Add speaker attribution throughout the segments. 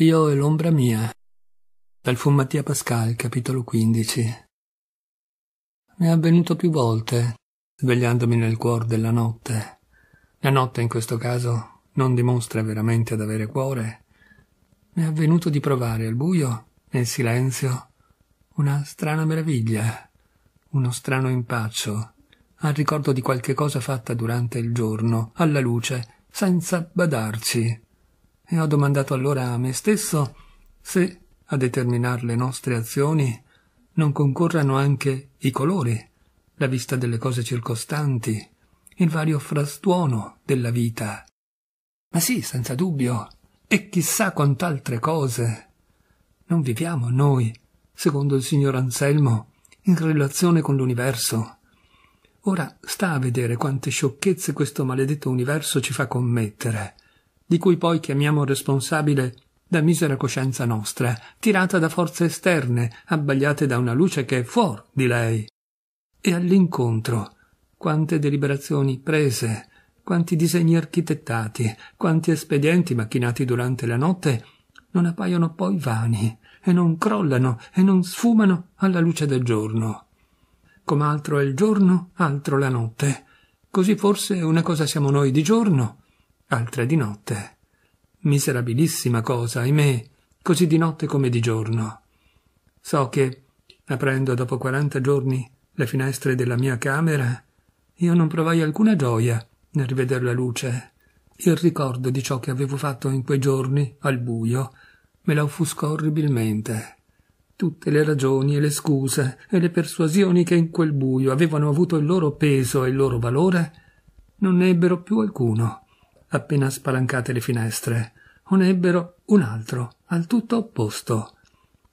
Speaker 1: Io e l'ombra mia. Dal fu Mattia Pascal, capitolo 15. Mi è avvenuto più volte, svegliandomi nel cuor della notte. La notte in questo caso non dimostra veramente ad avere cuore. Mi è avvenuto di provare al buio, nel silenzio, una strana meraviglia, uno strano impaccio, al ricordo di qualche cosa fatta durante il giorno, alla luce, senza badarci e ho domandato allora a me stesso se a determinare le nostre azioni non concorrano anche i colori, la vista delle cose circostanti, il vario frastuono della vita. Ma sì, senza dubbio, e chissà quant'altre cose. Non viviamo noi, secondo il signor Anselmo, in relazione con l'universo. Ora sta a vedere quante sciocchezze questo maledetto universo ci fa commettere di cui poi chiamiamo responsabile la misera coscienza nostra, tirata da forze esterne, abbagliate da una luce che è fuori di lei. E all'incontro, quante deliberazioni prese, quanti disegni architettati, quanti espedienti macchinati durante la notte, non appaiono poi vani, e non crollano e non sfumano alla luce del giorno. Come altro è il giorno, altro la notte. Così forse una cosa siamo noi di giorno, altre di notte. Miserabilissima cosa, ahimè, così di notte come di giorno. So che, aprendo dopo quaranta giorni le finestre della mia camera, io non provai alcuna gioia nel rivedere la luce. Il ricordo di ciò che avevo fatto in quei giorni, al buio, me la offuscò orribilmente. Tutte le ragioni e le scuse e le persuasioni che in quel buio avevano avuto il loro peso e il loro valore non ne ebbero più alcuno appena spalancate le finestre, ne ebbero un altro, al tutto opposto.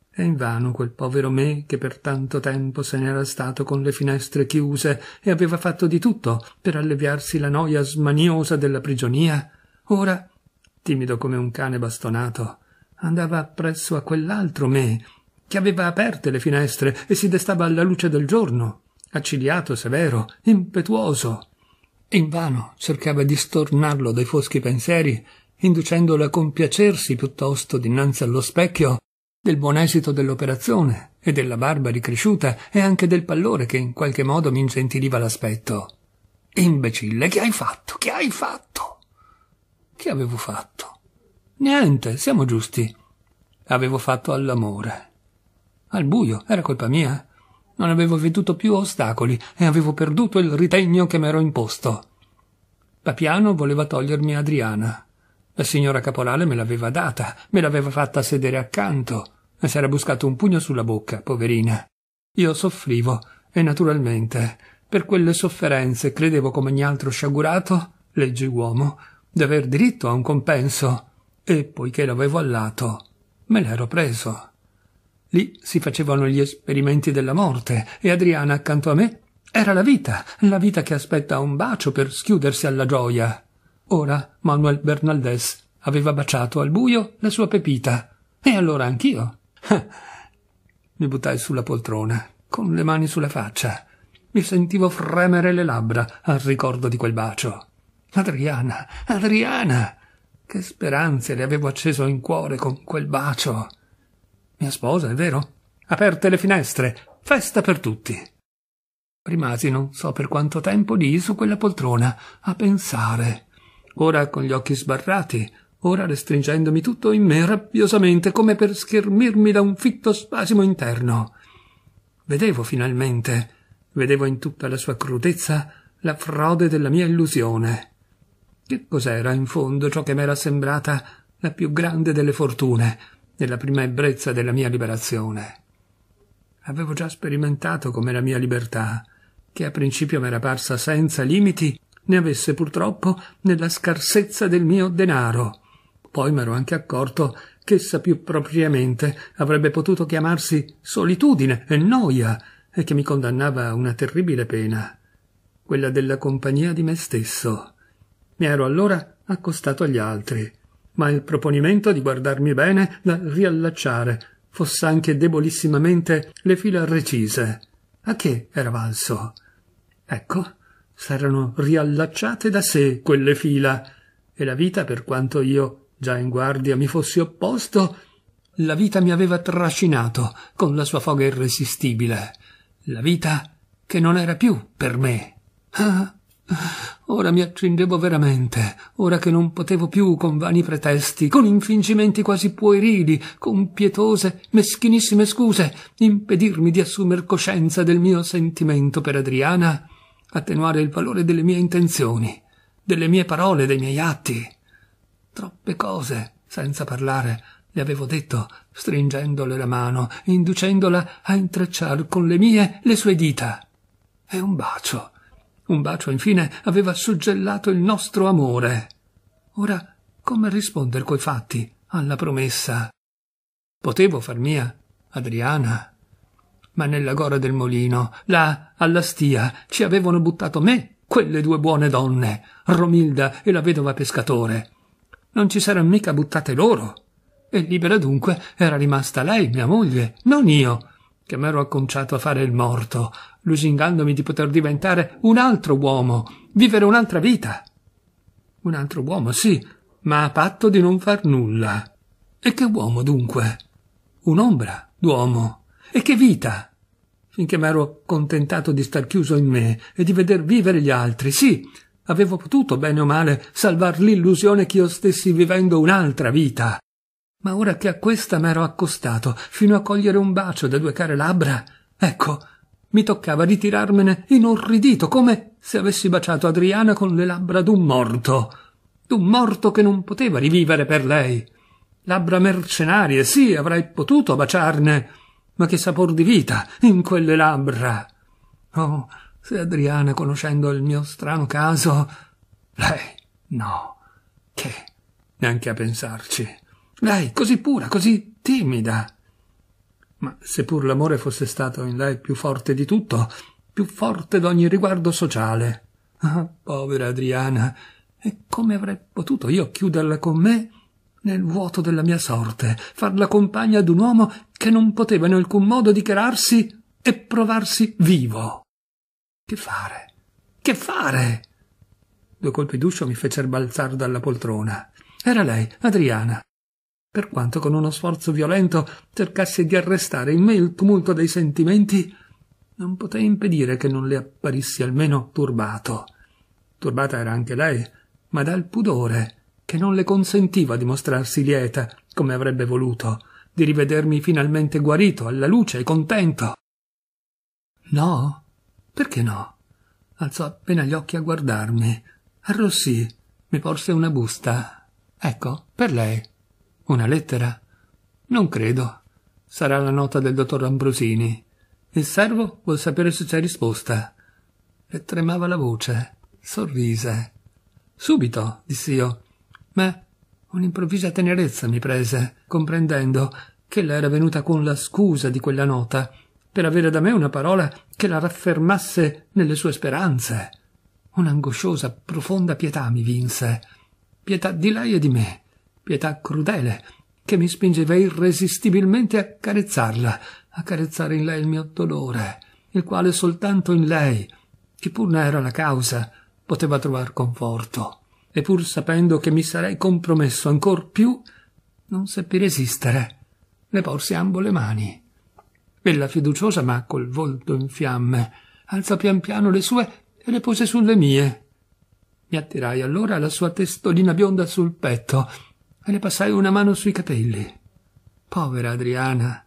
Speaker 1: E invano quel povero me, che per tanto tempo se n'era stato con le finestre chiuse e aveva fatto di tutto per alleviarsi la noia smaniosa della prigionia, ora, timido come un cane bastonato, andava appresso a quell'altro me, che aveva aperte le finestre e si destava alla luce del giorno, accigliato, severo, impetuoso. Invano cercava di stornarlo dai foschi pensieri, inducendolo a compiacersi piuttosto dinanzi allo specchio del buon esito dell'operazione e della barba ricresciuta e anche del pallore che in qualche modo mi ingentiliva l'aspetto. Imbecille, che hai fatto? Che hai fatto? Che avevo fatto? Niente, siamo giusti. Avevo fatto all'amore. Al buio, era colpa mia. Non avevo veduto più ostacoli e avevo perduto il ritegno che m'ero imposto. Papiano voleva togliermi Adriana. La signora Caporale me l'aveva data, me l'aveva fatta sedere accanto e s'era buscato un pugno sulla bocca, poverina. Io soffrivo e naturalmente per quelle sofferenze credevo come ogni altro sciagurato, legge uomo, d'aver diritto a un compenso e poiché l'avevo allato, me l'ero preso. Lì si facevano gli esperimenti della morte e Adriana accanto a me era la vita, la vita che aspetta un bacio per schiudersi alla gioia. Ora Manuel Bernaldez aveva baciato al buio la sua pepita e allora anch'io. Mi buttai sulla poltrona, con le mani sulla faccia. Mi sentivo fremere le labbra al ricordo di quel bacio. Adriana, Adriana! Che speranze le avevo acceso in cuore con quel bacio. Mia sposa, è vero? Aperte le finestre, festa per tutti. Rimasi non so per quanto tempo lì su quella poltrona, a pensare. Ora con gli occhi sbarrati, ora restringendomi tutto in me rabbiosamente come per schermirmi da un fitto spasimo interno. Vedevo finalmente, vedevo in tutta la sua crudezza la frode della mia illusione. Che cos'era in fondo ciò che m'era sembrata la più grande delle fortune, nella prima ebbrezza della mia liberazione. Avevo già sperimentato come la mia libertà, che a principio m'era parsa senza limiti, ne avesse purtroppo nella scarsezza del mio denaro. Poi m'ero anche accorto ch'essa più propriamente avrebbe potuto chiamarsi solitudine e noia, e che mi condannava a una terribile pena, quella della compagnia di me stesso. Mi ero allora accostato agli altri, ma il proponimento di guardarmi bene da riallacciare, foss'anche debolissimamente le fila recise. A che era valso? Ecco, s'erano riallacciate da sé quelle fila, e la vita, per quanto io già in guardia, mi fossi opposto, la vita mi aveva trascinato con la sua foga irresistibile. La vita che non era più per me. Ah, ora mi accingevo veramente, ora che non potevo più con vani pretesti, con infingimenti quasi puerili, con pietose, meschinissime scuse, impedirmi di assumer coscienza del mio sentimento per Adriana, attenuare il valore delle mie intenzioni, delle mie parole, dei miei atti. Troppe cose, senza parlare, le avevo detto, stringendole la mano, inducendola a intrecciar con le mie le sue dita. E un bacio. Un bacio, infine, aveva suggellato il nostro amore. Ora, come rispondere coi fatti alla promessa? Potevo far mia Adriana, ma nella gora del molino, là, alla stia, ci avevano buttato me, quelle due buone donne, Romilda e la vedova pescatore. Non ci s'eran mica buttate loro e libera dunque era rimasta lei, mia moglie, non io, che m'ero acconciato a fare il morto, lusingandomi di poter diventare un altro uomo, vivere un'altra vita. Un altro uomo, sì, ma a patto di non far nulla. E che uomo dunque? Un'ombra d'uomo. E che vita? Finché m'ero contentato di star chiuso in me e di veder vivere gli altri, sì, avevo potuto, bene o male, salvar l'illusione che io stessi vivendo un'altra vita ma ora che a questa m'ero accostato fino a cogliere un bacio da due care labbra, ecco, mi toccava ritirarmene inorridito, come se avessi baciato Adriana con le labbra d'un morto, d'un morto che non poteva rivivere per lei. Labbra mercenarie, sì, avrei potuto baciarne, ma che sapor di vita in quelle labbra. Oh, se Adriana, conoscendo il mio strano caso. Lei, no, che, neanche a pensarci. Lei, così pura, così timida. Ma seppur l'amore fosse stato in lei più forte di tutto, più forte d'ogni riguardo sociale. Ah, povera Adriana, e come avrei potuto io chiuderla con me nel vuoto della mia sorte, farla compagna d'un uomo che non poteva in alcun modo dichiararsi e provarsi vivo? Che fare? Che fare? Due colpi d'uscio mi fecero balzare dalla poltrona. Era lei, Adriana per quanto con uno sforzo violento cercasse di arrestare in me il tumulto dei sentimenti, non potei impedire che non le apparissi almeno turbato. Turbata era anche lei, ma dal pudore, che non le consentiva di mostrarsi lieta, come avrebbe voluto, di rivedermi finalmente guarito, alla luce e contento. No? Perché no? Alzò appena gli occhi a guardarmi, arrossì, mi porse una busta. Ecco, per lei. Una lettera? Non credo. Sarà la nota del dottor Ambrosini. Il servo vuol sapere se c'è risposta. Le tremava la voce. Sorrise. Subito, dissi io. Ma un'improvvisa tenerezza mi prese, comprendendo che ella era venuta con la scusa di quella nota, per avere da me una parola che la raffermasse nelle sue speranze. Un'angosciosa, profonda pietà mi vinse. Pietà di lei e di me pietà crudele, che mi spingeva irresistibilmente a carezzarla, a carezzare in lei il mio dolore, il quale soltanto in lei, che pur ne era la causa, poteva trovar conforto. E pur sapendo che mi sarei compromesso ancor più, non seppi resistere. Le porsi ambo le mani. Ella fiduciosa, ma col volto in fiamme, alzò pian piano le sue e le pose sulle mie. Mi attirai allora la sua testolina bionda sul petto e le passai una mano sui capelli. Povera Adriana.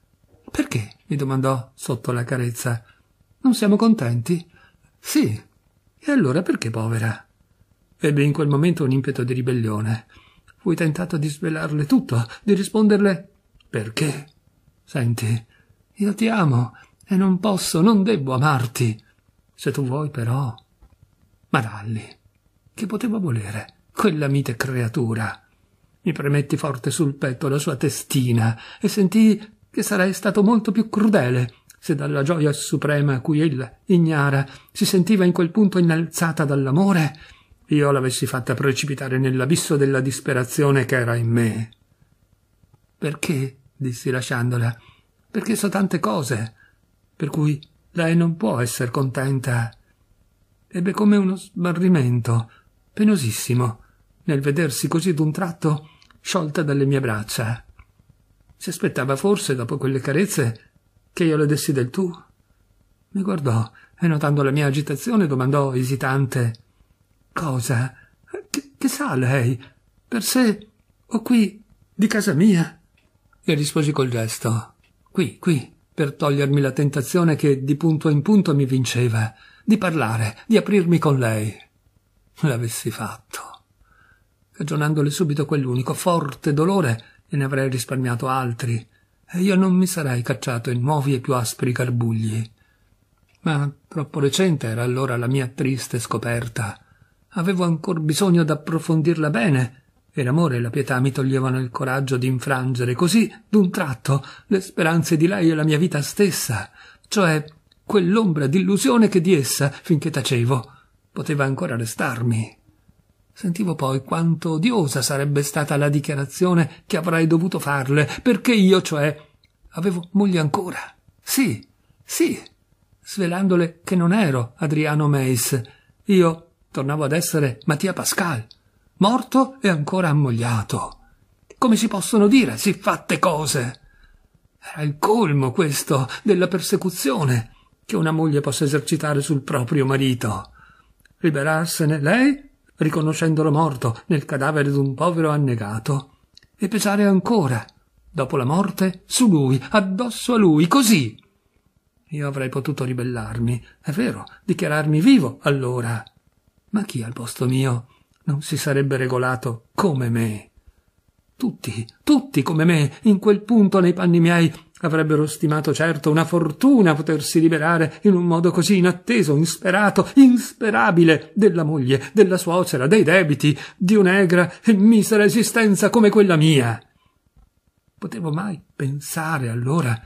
Speaker 1: Perché? mi domandò sotto la carezza. Non siamo contenti? Sì. E allora perché povera? Ebbe in quel momento un impeto di ribellione. Fui tentato di svelarle tutto, di risponderle perché? Senti, io ti amo e non posso, non debbo amarti. Se tu vuoi, però. Ma Ralli, che poteva volere quella mite creatura? Mi premetti forte sul petto la sua testina e sentii che sarei stato molto più crudele se dalla gioia suprema a cui ella, ignara, si sentiva in quel punto innalzata dall'amore, io l'avessi fatta precipitare nell'abisso della disperazione che era in me. Perché? dissi lasciandola. Perché so tante cose, per cui lei non può essere contenta. Ebbe come uno smarrimento, penosissimo, nel vedersi così d'un tratto sciolta dalle mie braccia. Si aspettava forse, dopo quelle carezze, che io le dessi del tu. Mi guardò e, notando la mia agitazione, domandò esitante: Cosa? Che, che sa lei? Per sé o qui, di casa mia? E risposi col gesto: Qui, qui, per togliermi la tentazione che di punto in punto mi vinceva, di parlare, di aprirmi con lei. L'avessi fatto. Cagionandole subito quell'unico forte dolore, ne avrei risparmiato altri, e io non mi sarei cacciato in nuovi e più aspri carbugli. Ma troppo recente era allora la mia triste scoperta. Avevo ancor bisogno d'approfondirla bene, e l'amore e la pietà mi toglievano il coraggio di infrangere così, d'un tratto, le speranze di lei e la mia vita stessa, cioè quell'ombra d'illusione che di essa, finché tacevo, poteva ancora restarmi. Sentivo poi quanto odiosa sarebbe stata la dichiarazione che avrei dovuto farle, perché io, cioè, avevo moglie ancora. Sì, sì, svelandole che non ero Adriano Meis. Io tornavo ad essere Mattia Pascal, morto e ancora ammogliato. Come si possono dire siffatte cose? Era il colmo questo della persecuzione che una moglie possa esercitare sul proprio marito. Liberarsene lei, riconoscendolo morto nel cadavere d'un povero annegato, e pesare ancora, dopo la morte, su lui, addosso a lui, così. Io avrei potuto ribellarmi, è vero, dichiararmi vivo allora. Ma chi al posto mio non si sarebbe regolato come me? Tutti, tutti come me, in quel punto nei panni miei, Avrebbero stimato certo una fortuna potersi liberare in un modo così inatteso, insperato, insperabile della moglie, della suocera, dei debiti, di un'egra e misera esistenza come quella mia. Potevo mai pensare allora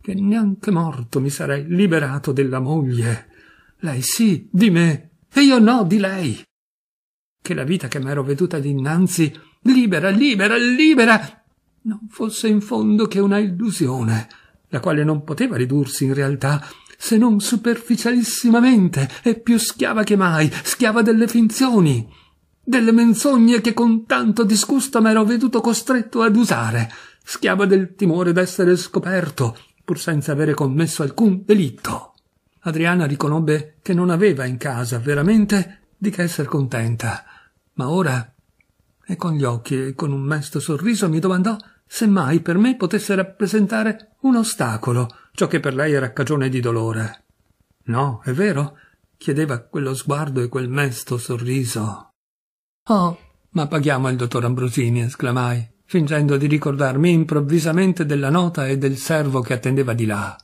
Speaker 1: che neanche morto mi sarei liberato della moglie? Lei sì, di me, e io no, di lei. Che la vita che m'ero veduta dinanzi, libera, libera, libera, non fosse in fondo che una illusione, la quale non poteva ridursi in realtà se non superficialissimamente e più schiava che mai, schiava delle finzioni, delle menzogne che con tanto disgusto m'ero veduto costretto ad usare, schiava del timore d'essere scoperto, pur senza avere commesso alcun delitto. Adriana riconobbe che non aveva in casa veramente di che esser contenta, ma ora, e con gli occhi e con un mesto sorriso, mi domandò se mai per me potesse rappresentare un ostacolo, ciò che per lei era cagione di dolore. No, è vero? chiedeva quello sguardo e quel mesto sorriso. Oh, ma paghiamo il dottor Ambrosini, esclamai, fingendo di ricordarmi improvvisamente della nota e del servo che attendeva di là.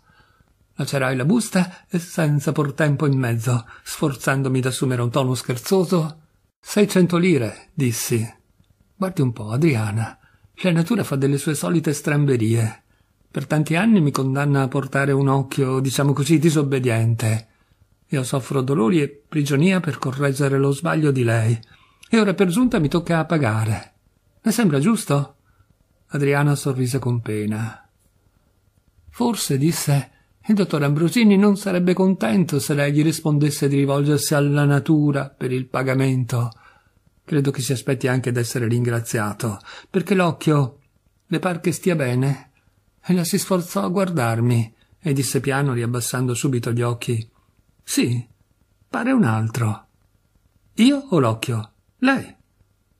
Speaker 1: Lacerai la busta e senza por tempo in mezzo, sforzandomi d'assumere un tono scherzoso. Seicento lire, dissi. Guardi un po', Adriana. La natura fa delle sue solite stramberie. Per tanti anni mi condanna a portare un occhio, diciamo così, disobbediente. Io soffro dolori e prigionia per correggere lo sbaglio di lei. E ora per giunta mi tocca a pagare. Le sembra giusto? Adriana sorrise con pena. Forse, disse, il dottor Ambrosini non sarebbe contento se lei gli rispondesse di rivolgersi alla natura per il pagamento. Credo che si aspetti anche d'essere ringraziato, perché l'occhio le par che stia bene. Ella si sforzò a guardarmi e disse piano, riabbassando subito gli occhi. Sì, pare un altro. Io o l'occhio? Lei.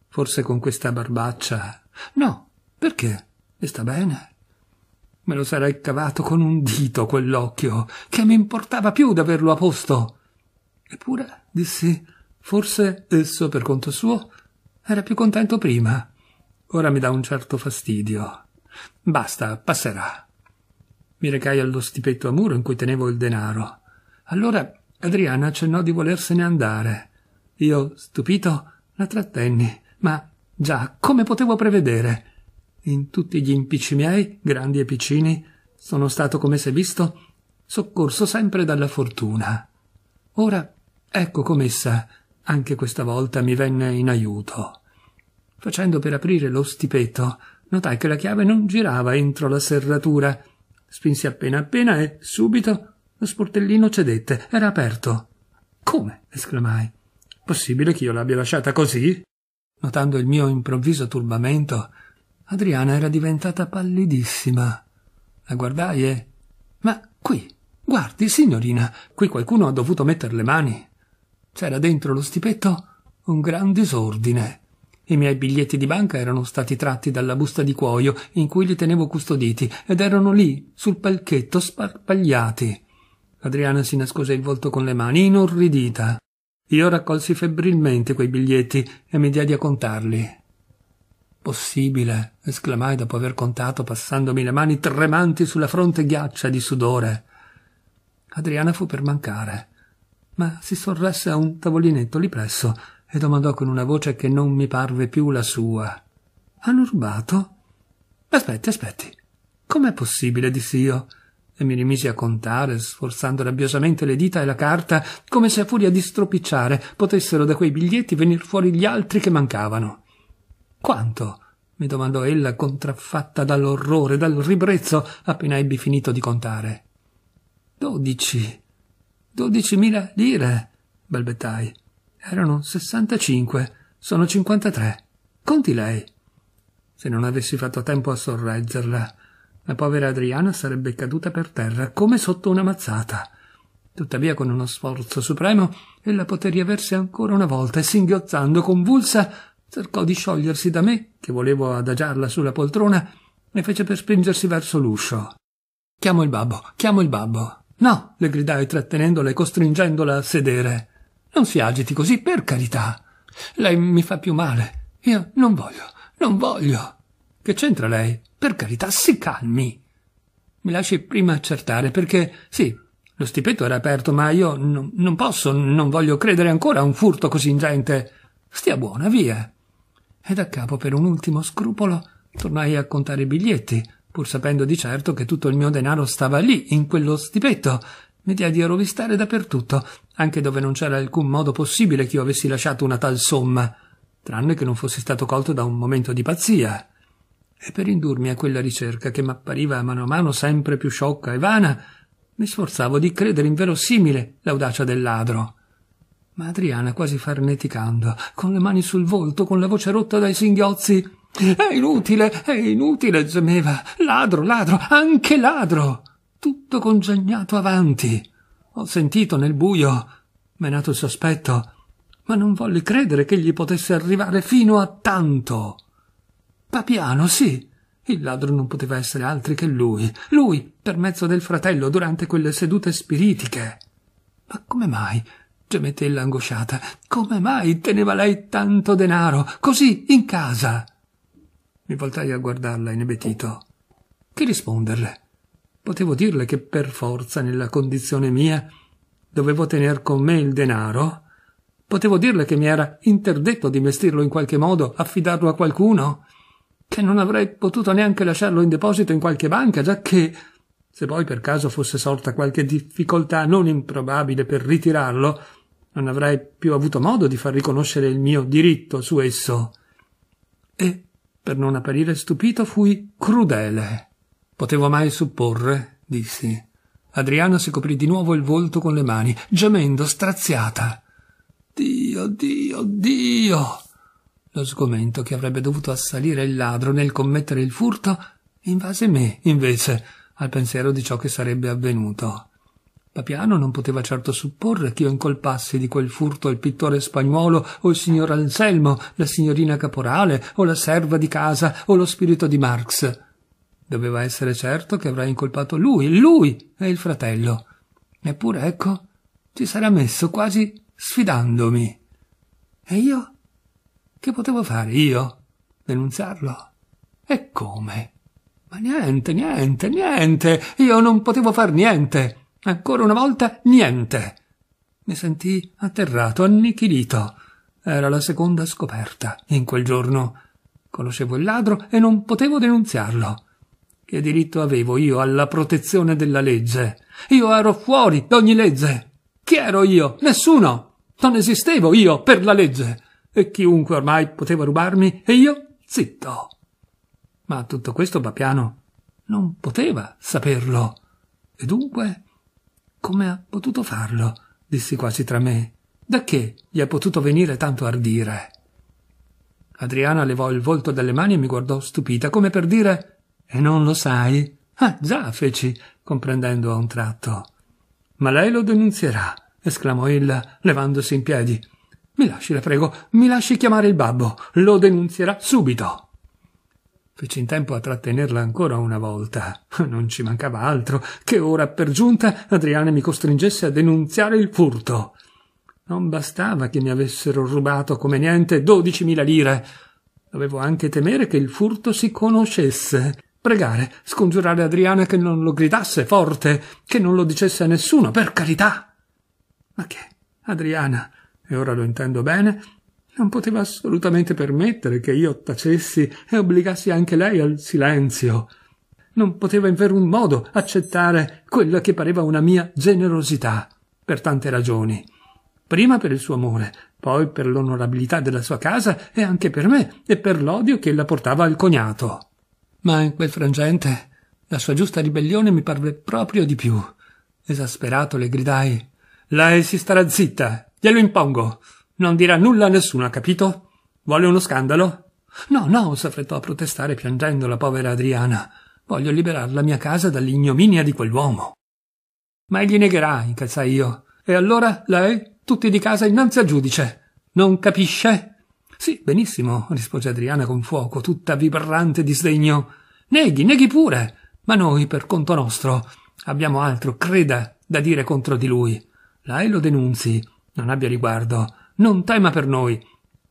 Speaker 1: Forse con questa barbaccia. No, perché? Le sta bene? Me lo sarei cavato con un dito quell'occhio, che mi importava più d'averlo a posto. Eppure, dissi, Forse esso, per conto suo, era più contento prima. Ora mi dà un certo fastidio. Basta, passerà. Mi recai allo stipetto a muro in cui tenevo il denaro. Allora Adriana accennò di volersene andare. Io, stupito, la trattenni, ma già, come potevo prevedere? In tutti gli impicci miei, grandi e piccini, sono stato, come s'è visto, soccorso sempre dalla fortuna. Ora ecco com'essa anche questa volta mi venne in aiuto. Facendo per aprire lo stipetto, notai che la chiave non girava entro la serratura. Spinsi appena appena e subito lo sportellino cedette. Era aperto. Come? esclamai. Possibile che io l'abbia lasciata così? Notando il mio improvviso turbamento, Adriana era diventata pallidissima. La guardai e. Ma qui, guardi, signorina, qui qualcuno ha dovuto mettere le mani. C'era dentro lo stipetto un gran disordine. I miei biglietti di banca erano stati tratti dalla busta di cuoio in cui li tenevo custoditi ed erano lì, sul palchetto, sparpagliati. Adriana si nascose il volto con le mani, inorridita. Io raccolsi febbrilmente quei biglietti e mi diedi a contarli. Possibile, esclamai dopo aver contato, passandomi le mani tremanti sulla fronte ghiaccia di sudore. Adriana fu per mancare, ma si sorresse a un tavolinetto lì presso e domandò con una voce che non mi parve più la sua. Hanno rubato? Aspetti, aspetti. Com'è possibile? dissi io e mi rimisi a contare, sforzando rabbiosamente le dita e la carta, come se a furia di stropicciare potessero da quei biglietti venir fuori gli altri che mancavano. Quanto? mi domandò ella, contraffatta dall'orrore, dal ribrezzo, appena ebbi finito di contare. Dodici. Dodicimila lire, balbettai. Erano sessantacinque. Sono cinquantatré. Conti lei. Se non avessi fatto tempo a sorreggerla, la povera Adriana sarebbe caduta per terra, come sotto una mazzata. Tuttavia, con uno sforzo supremo, ella poté riaversi ancora una volta e, singhiozzando convulsa, cercò di sciogliersi da me, che volevo adagiarla sulla poltrona, e fece per spingersi verso l'uscio. Chiamo il babbo, chiamo il babbo. No, le gridai trattenendola e costringendola a sedere. Non si agiti così, per carità. Lei mi fa più male. Io non voglio, non voglio. Che c'entra lei? Per carità, si calmi. Mi lasci prima accertare, perché sì, lo stipetto era aperto, ma io non, non posso, non voglio credere ancora a un furto così ingente. Stia buona, via e da capo per un ultimo scrupolo tornai a contare i biglietti, pur sapendo di certo che tutto il mio denaro stava lì, in quello stipetto. Mi diedi a rovistare dappertutto, anche dove non c'era alcun modo possibile che io avessi lasciato una tal somma, tranne che non fossi stato colto da un momento di pazzia. E per indurmi a quella ricerca che m'appariva a mano a mano sempre più sciocca e vana, mi sforzavo di credere inverosimile l'audacia del ladro ma Adriana, quasi farneticando, con le mani sul volto, con la voce rotta dai singhiozzi. È inutile, è inutile, gemeva. Ladro, ladro, anche ladro. Tutto congegnato avanti. Ho sentito nel buio, m'è nato il sospetto, ma non volli credere che gli potesse arrivare fino a tanto. Papiano, sì. Il ladro non poteva essere altri che lui, lui, per mezzo del fratello, durante quelle sedute spiritiche. Ma come mai gemette ella angosciata. Come mai teneva lei tanto denaro, così, in casa? Mi voltai a guardarla inebetito. Che risponderle? Potevo dirle che per forza, nella condizione mia, dovevo tener con me il denaro? Potevo dirle che mi era interdetto di investirlo in qualche modo, affidarlo a qualcuno? Che non avrei potuto neanche lasciarlo in deposito in qualche banca, già che, se poi per caso fosse sorta qualche difficoltà non improbabile per ritirarlo, non avrei più avuto modo di far riconoscere il mio diritto su esso. E, per non apparire stupito, fui crudele. Potevo mai supporre, dissi. Adriana si coprì di nuovo il volto con le mani, gemendo straziata. Dio, Dio, Dio! Lo sgomento che avrebbe dovuto assalire il ladro nel commettere il furto invase me, invece, al pensiero di ciò che sarebbe avvenuto. Papiano non poteva certo supporre che io incolpassi di quel furto il pittore spagnuolo o il signor Anselmo, la signorina caporale o la serva di casa o lo spirito di Marx. Doveva essere certo che avrei incolpato lui, lui e il fratello. Eppure, ecco, ci s'era messo quasi sfidandomi. E io? Che potevo fare io? Denunziarlo? E come? Ma niente, niente, niente. Io non potevo far niente. Ancora una volta niente. Mi sentii atterrato, annichilito. Era la seconda scoperta in quel giorno. Conoscevo il ladro e non potevo denunziarlo. Che diritto avevo io alla protezione della legge? Io ero fuori d'ogni legge. Chi ero io? Nessuno. Non esistevo io per la legge. E chiunque ormai poteva rubarmi e io zitto. Ma tutto questo Papiano non poteva saperlo. E dunque come ha potuto farlo? dissi quasi tra me. Da che gli è potuto venire tanto ardire? Adriana levò il volto dalle mani e mi guardò stupita, come per dire E non lo sai? Ah, già, feci, comprendendo a un tratto. Ma lei lo denunzierà, esclamò ella, levandosi in piedi. Mi lasci, la prego, mi lasci chiamare il babbo. Lo denunzierà subito. Feci in tempo a trattenerla ancora una volta. Non ci mancava altro che ora per giunta Adriana mi costringesse a denunziare il furto. Non bastava che mi avessero rubato come niente dodicimila lire. Dovevo anche temere che il furto si conoscesse. Pregare, scongiurare Adriana che non lo gridasse forte, che non lo dicesse a nessuno, per carità. Ma che, Adriana, e ora lo intendo bene, non poteva assolutamente permettere che io tacessi e obbligassi anche lei al silenzio. Non poteva in vero un modo accettare quella che pareva una mia generosità, per tante ragioni. Prima per il suo amore, poi per l'onorabilità della sua casa e anche per me e per l'odio che ella portava al cognato. Ma in quel frangente la sua giusta ribellione mi parve proprio di più. Esasperato le gridai Lei si starà zitta, glielo impongo. Non dirà nulla a nessuno, ha capito? Vuole uno scandalo? No, no, s'affrettò a protestare piangendo la povera Adriana. Voglio liberare la mia casa dall'ignominia di quell'uomo. Ma egli negherà, incalzai io. E allora lei, tutti di casa innanzi al giudice. Non capisce? Sì, benissimo, rispose Adriana con fuoco, tutta vibrante di sdegno. Neghi, neghi pure. Ma noi, per conto nostro, abbiamo altro, creda, da dire contro di lui. Lei lo denunzi, non abbia riguardo. Non tema per noi.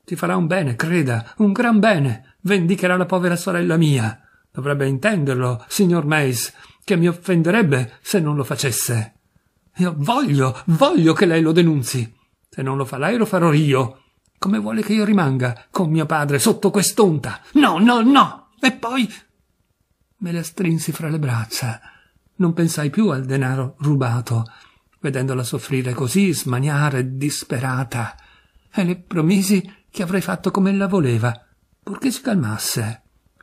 Speaker 1: Ti farà un bene, creda, un gran bene. Vendicherà la povera sorella mia. Dovrebbe intenderlo, signor Mace, che mi offenderebbe se non lo facesse. Io voglio, voglio che lei lo denunzi. Se non lo fa lei, lo farò io. Come vuole che io rimanga con mio padre sotto quest'onta? No, no, no. E poi. Me la strinsi fra le braccia. Non pensai più al denaro rubato, vedendola soffrire così, smaniare, disperata e le promisi che avrei fatto come ella voleva, purché si calmasse.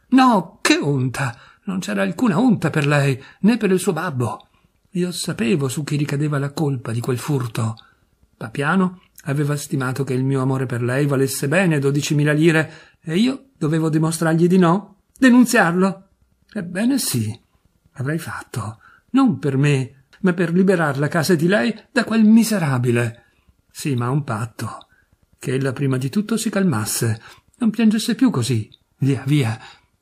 Speaker 1: No, che onta! Non c'era alcuna onta per lei, né per il suo babbo. Io sapevo su chi ricadeva la colpa di quel furto. Papiano aveva stimato che il mio amore per lei valesse bene dodicimila lire e io dovevo dimostrargli di no? Denunziarlo? Ebbene sì, avrei fatto. Non per me, ma per liberar la casa di lei da quel miserabile. Sì, ma un patto che ella prima di tutto si calmasse, non piangesse più così, via via,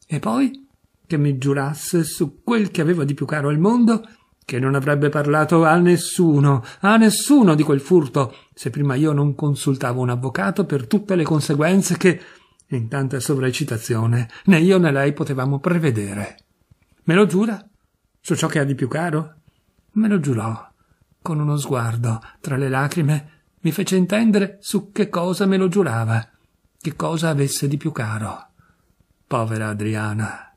Speaker 1: e poi che mi giurasse su quel che aveva di più caro al mondo che non avrebbe parlato a nessuno, a nessuno di quel furto, se prima io non consultavo un avvocato per tutte le conseguenze che, in tanta sovraccitazione, né io né lei potevamo prevedere. Me lo giura? Su ciò che ha di più caro? Me lo giurò, con uno sguardo, tra le lacrime, mi fece intendere su che cosa me lo giurava, che cosa avesse di più caro. Povera Adriana.